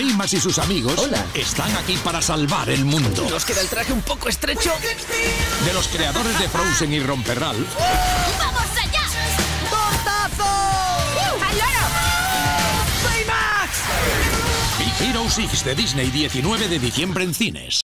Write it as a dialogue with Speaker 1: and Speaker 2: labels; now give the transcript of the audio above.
Speaker 1: Baymax y sus amigos
Speaker 2: Hola.
Speaker 1: están aquí para salvar el mundo.
Speaker 2: ¿Nos queda el traje un poco estrecho?
Speaker 1: De los creadores de Frozen y Romperral,
Speaker 3: ¡Vamos allá! ¡Tortazo! ¡Al loro!
Speaker 1: Big Hero 6 de Disney 19 de diciembre en cines.